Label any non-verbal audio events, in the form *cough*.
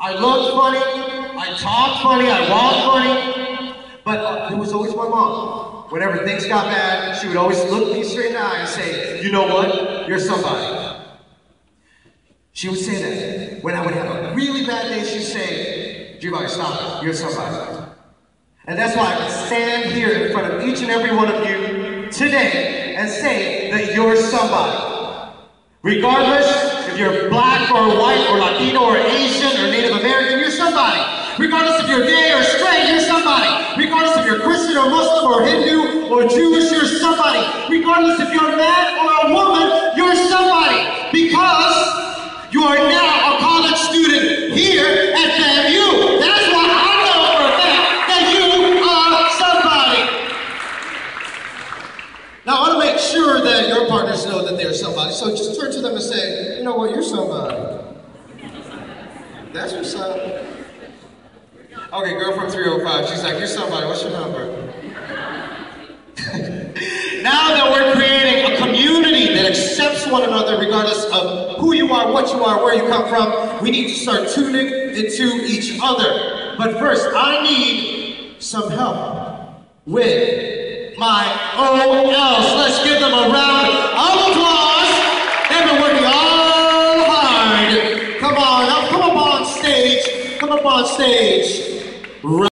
I looked funny, I talked funny, I walked funny, but uh, there was always my mom. Whenever things got bad, she would always look me straight in the eye and say, you know what, you're somebody. She would say that. When I would have a really bad day, she'd say, Giovanni, stop it, you're somebody. And that's why I stand here in front of each and every one of you today and say that you're somebody. Regardless if you're black or white somebody. Regardless if you're gay or straight, you're somebody. Regardless if you're Christian or Muslim or Hindu or Jewish, you're somebody. Regardless if you're a man or a woman, you're somebody. Because you are now a college student here at FAMU. That's why I know for a fact that you are somebody. Now, I want to make sure that your partners know that they're somebody. So just turn to them and say, you know what, you're somebody. That's what's up. Okay, girl from 305, she's like, you're somebody, what's your number? *laughs* now that we're creating a community that accepts one another regardless of who you are, what you are, where you come from, we need to start tuning into each other. But first, I need some help with my OLs. Let's give them a round of applause. They've been working all hard. Come on, up, come up on stage. Come up on stage. Right.